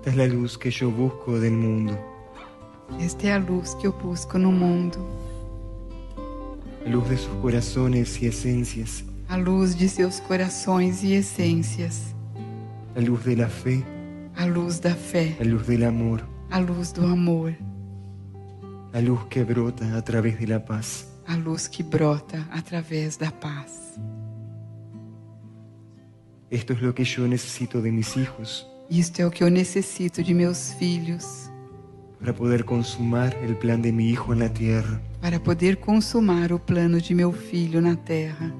Esta es la luz que yo busco del mundo, Esta é a luz que eu busco no mundo, la luz de sus corazones y esencias, a luz de seus corações e essências, la luz de la fe, a luz da fé, la luz del amor, a luz do amor, la luz que brota a través de la paz. a luz que brota através da paz. Esto es lo que yo necesito de mis hijos Isto é o que eu necessito de meus filhos. Para poder consumar el plan de mi hijo en la tierra. para poder consumar o plano de meu filho na terra.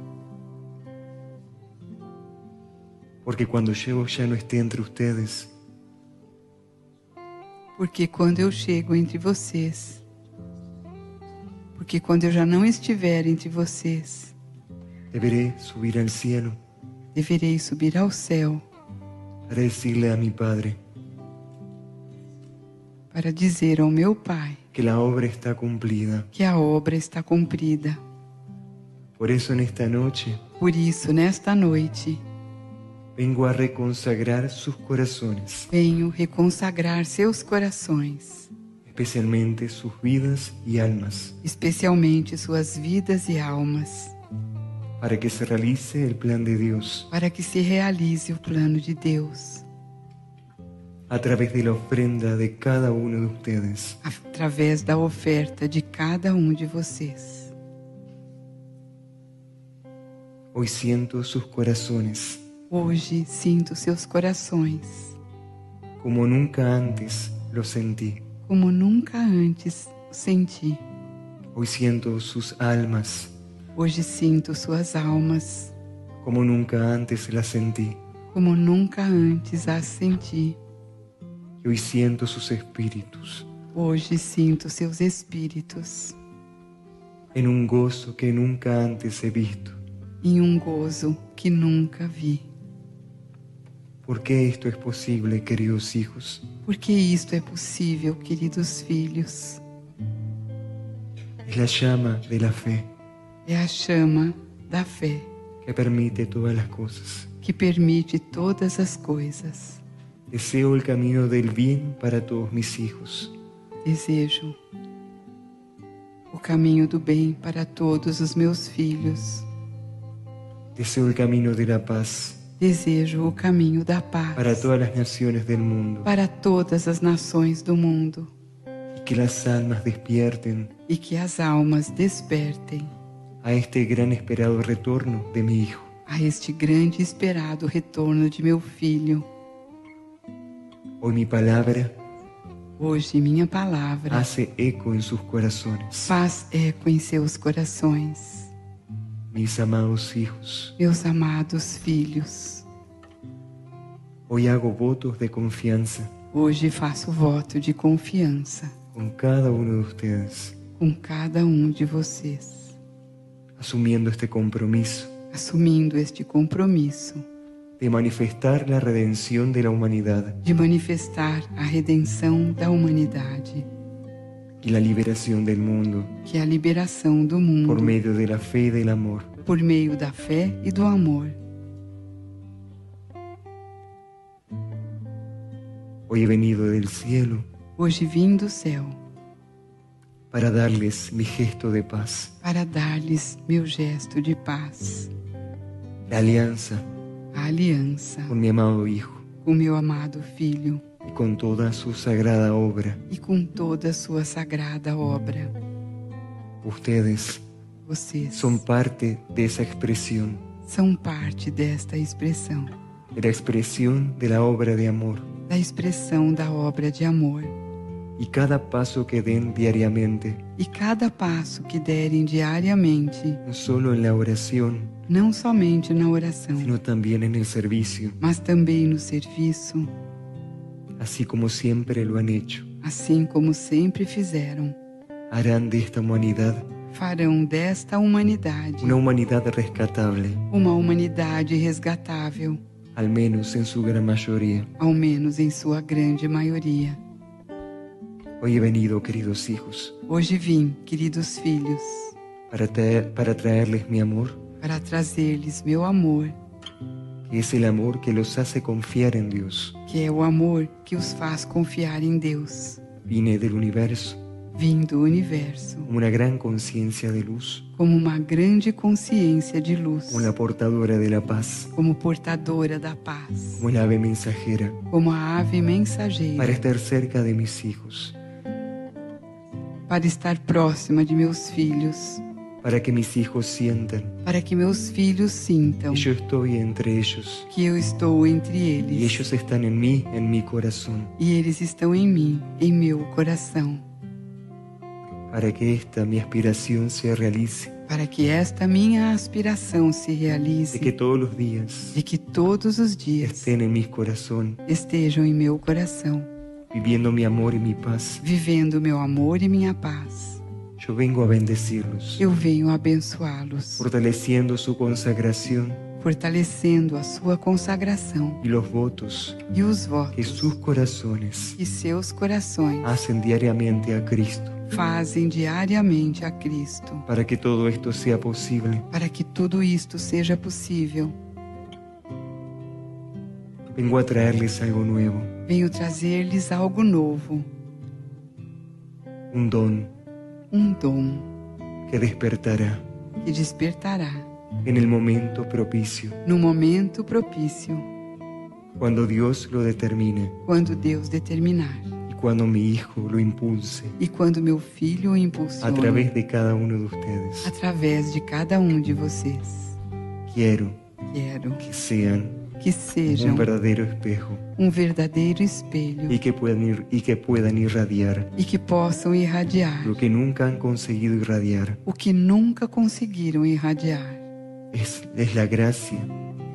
Porque cuando yo ya no esté entre ustedes, Porque quando eu chego entre vocês, porque quando eu já não estiver entre vocês, deberé subir al cielo. Deverei subir ao céu para decirle a mi Padre para dizer ao meu Pai que la obra está cumplida. que a obra está cumprida. Por eso en esta noche Por isso, nesta noite, vengo a reconsagrar sus corazones, venho reconsagrar seus corações, especialmente sus vidas y almas, especialmente suas vidas e almas, para que se realice el plan de Dios para que se realize o plano de Deus a través de la ofrenda de cada uno de ustedes. através da oferta de cada um de vocês. Hoy siento sus corazones Hoje sinto seus corações como nunca antes lo sentí. como nunca antes senti. Hoy siento sus almas Hoje sinto suas almas como nunca antes las sentí. como nunca antes as senti. Y hoy siento sus espíritus Hoje sinto seus espíritos en un gozo que nunca antes he visto. em um gozo que nunca vi. ¿Por qué esto es posible, queridos hijos? Porque isto é possível, queridos filhos. La llama de la fe É a chama da fé que permite todas las cosas. que permite todas as coisas. Deseo el camino del bien para todos mis hijos. Desejo o caminho do bem para todos os meus filhos. Deseo el camino de la paz Desejo o caminho da paz para todas las naciones del mundo. para todas as nações do mundo Y que las almas despierten e que as almas despertem a este gran esperado retorno de mi hijo. a este grande e esperado retorno de meu filho. Hoy mi palabra Hoje minha palavra hace eco en sus corazones. faz eco em seus corações, Mis amados hijos, meus amados filhos. hoy hago votos de confianza Hoje faço voto de confiança con cada uno de ustedes, com cada um de vocês, asumiendo este compromiso. Assumindo este compromisso. De manifestar la redención de la humanidad. De manifestar a redenção da humanidade, y la liberación del mundo. Que é a liberação do por mundo medio de la fe y del amor. por meio da fé e do amor. Hoy he venido del cielo. Hoje vim do céu para darles mi gesto de paz, para dar-lhes meu gesto de paz, la alianza a aliança con mi amado Hijo com meu amado Filho y con toda su sagrada obra. e com toda a sua sagrada obra. Ustedes Vocês son parte de esa expresión, são parte desta expressão, expresión de la obra de amor. da expressão da obra de amor. Y cada paso que den diariamente, E cada passo que derem diariamente, no solo en la oración, não somente na oração, sino también en el servicio, mas também no serviço, así como siempre lo han hecho, assim como sempre fizeram, harán de esta humanidad farão desta humanidade una humanidad rescatable, uma humanidade resgatável, al menos en su gran mayoría. ao menos em sua grande maioria. Hoy he venido, queridos hijos, Hoje vim, queridos filhos, para, traer- para traerles mi amor, para trazer-lhes meu amor, que es el amor que los hace confiar en Dios. que é o amor que os faz confiar em Deus. Vine del universo Vim do universo como una gran conciencia de luz, como uma grande consciência de luz, como la portadora de la paz, como portadora da paz, como el ave mensajera, como a ave para mensageira, estar cerca de mis hijos, para estar próxima de meus filhos, para que mis hijos sientan para que meus filhos sintam que yo estoy entre ellos. que eu estou entre eles. Ellos están en mí, en mi corazón, e eles estão em mim, em meu coração, para que esta mi aspiración se realice, para que esta minha aspiração se realize, de que todos los días de que todos os dias estén en mi corazón, estejam em meu coração, viviendo mi amor y mi paz. vivendo meu amor e minha paz. Yo vengo a bendecirlos, Eu venho abençoá-los, fortaleciendo su consagración fortalecendo a sua consagração y los votos e os que votos sus corazones que seus corações hacen diariamente a Cristo, fazem diariamente a Cristo, para que todo esto sea posible. para que tudo isto seja possível. Vengo a traerles algo nuevo, Venho trazer-lhes algo novo, un don. Um dom que despertará. que despertará. En el momento propicio, no momento propício, cuando Dios lo determine. Quando Deus determinar. Y cuando mi Hijo lo impulse. E quando meu filho o a impulsiona través de cada uno de ustedes. através de cada um de vocês. Quiero Quero que sean que sejam un verdadero espejo um verdadeiro espelho y que puedan ir y que puedan irradiar e que possam irradiar lo que nunca han conseguido irradiar. o que nunca conseguiram irradiar. Es, es la gracia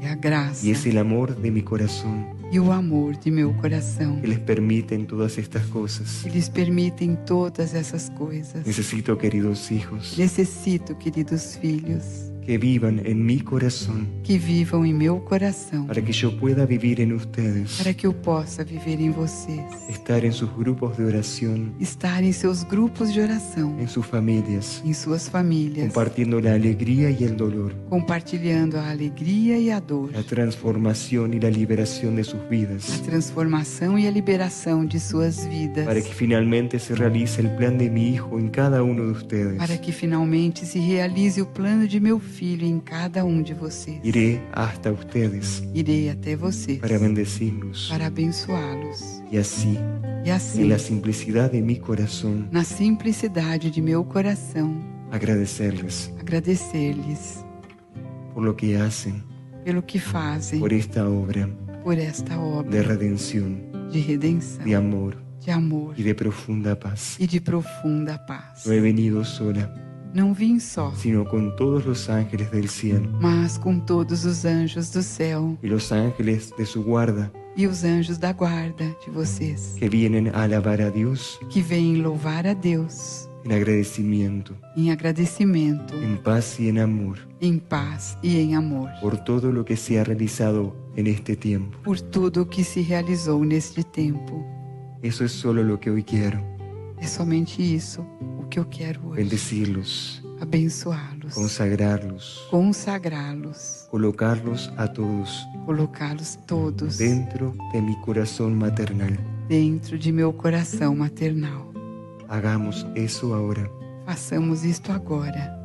É a graça y es el amor de mi corazón e o amor de meu coração que les permiten todas estas cosas. que lhes permitem todas essas coisas. Necesito, queridos hijos, Necessito, queridos filhos, que vivan en mi corazón que vivam em meu coração para que yo pueda vivir en ustedes, para que eu possa viver em vocês, estar en sus grupos de oración, estar em seus grupos de oração, en sus familias, em suas famílias, compartiendo la alegría y el dolor, compartilhando a alegria e a dor, la transformación y la liberación de sus a vidas, transformação e a liberação de suas vidas. para que finalmente se realice el plan de mi Hijo en cada uno de ustedes. para que finalmente se realize o plano de meu filho em cada um de vocês. Iré hasta ustedes Irei até vocês para bendecirlos para abençoá-los. y así, E assim, en la simplicidad de mi corazón, na simplicidade de meu coração, agradecerles agradecer-lhes por lo que hacen, pelo que fazem por esta obra por esta de obra redención, de redenção, de amor de amor y de profunda paz. e de profunda paz. No he venido sola, Não vim só, sino con todos los ángeles del cielo mas com todos os anjos do céu y los ángeles de su guarda e os anjos da guarda de vocês, que vienen a alabar a Dios que vêm louvar a Deus en agradecimiento, em agradecimento en paz y en amor em paz e em amor, por todo lo que se ha realizado en este tiempo. por tudo o que se realizou neste tempo. Eso es solo lo que hoy quiero, É somente isso o que eu quero hoje: bendecirlos, abençoá-los, consagrarlos, consagrá-los, colocarlos a todos colocá-los todos dentro de mi corazón maternal. dentro de meu coração maternal. Hagamos eso ahora. Façamos isto agora.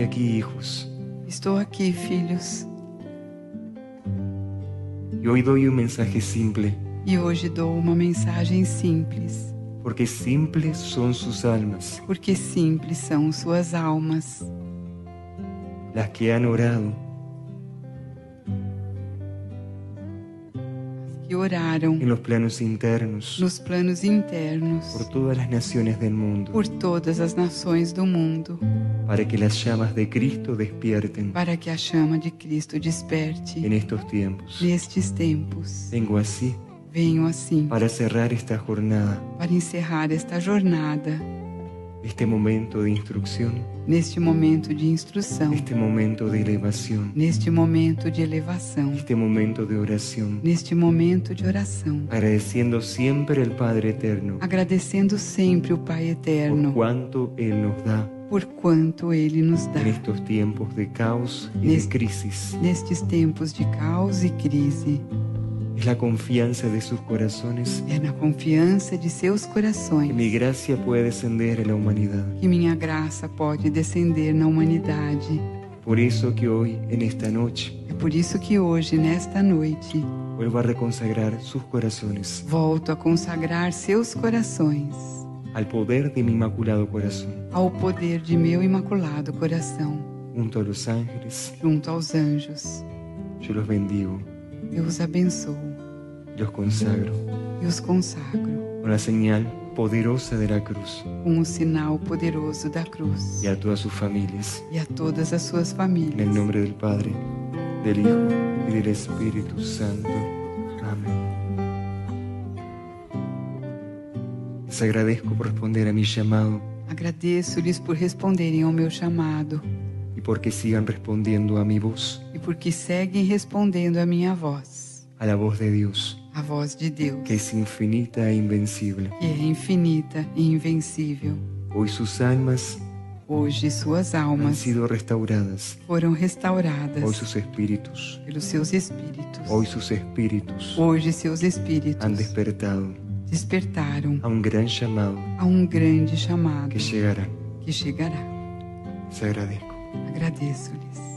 Estoy aquí, hijos, Estou aqui, filhos, y hoy doy un mensaje simple, e hoje dou uma mensagem simples, porque simples son sus almas, porque simples são suas almas, las que han orado. Que oraram. En los planos internos. Nos planos internos. Por todas las naciones del mundo, por todas as nações do mundo, para que las llamas de Cristo despierten para que a chama de Cristo desperte en estos tiempos. nestes tempos. Vengo así Venho assim para cerrar esta jornada, para encerrar esta jornada, este momento de instrucción, neste momento de instrução, este momento de elevación, neste momento de elevação, este momento de oración, neste momento de oração, agradeciendo siempre al Padre Eterno agradecendo sempre o Pai por Eterno cuanto Él nos da por quanto Ele nos dá en estos tiempos de caos y de Neste- crisis. nestes tempos de caos e crise. Es la confianza de sus corazones É na confiança de seus corações que mi gracia puede descender a la humanidad. que minha graça pode descender na humanidade. Por eso que hoy, en esta noche, É por isso que hoje, nesta noite, vuelvo a reconsagrar sus corazones volto a consagrar seus corações al poder de mi inmaculado corazón, ao poder de meu imaculado coração, junto a los ángeles. junto aos anjos. Yo los bendigo, Eu os abençoo los consagro e os consagro con la señal poderosa de la cruz com o sinal poderoso da cruz y a todas sus familias. e a todas as suas En el famílias. nombre del Padre, del Hijo y del Espíritu Santo. Amén. Les agradezco por responder a mi llamado Agradeço-lhes por responderem ao meu chamado. Y porque sigan respondiendo a mi voz, e porque seguem respondendo à minha voz, a la voz de Dios, a voz de Deus, que es infinita e invencible. que é infinita e invencível. Hoy sus almas Hoje suas almas sido restauradas, foram restauradas hoy sus espíritus, pelos seus espíritos. hoy sus espíritus Hoje seus espíritos han despertado despertaram a un gran llamado a um grande chamado que llegará. que chegará. Les agradezco. Agradeço-lhes.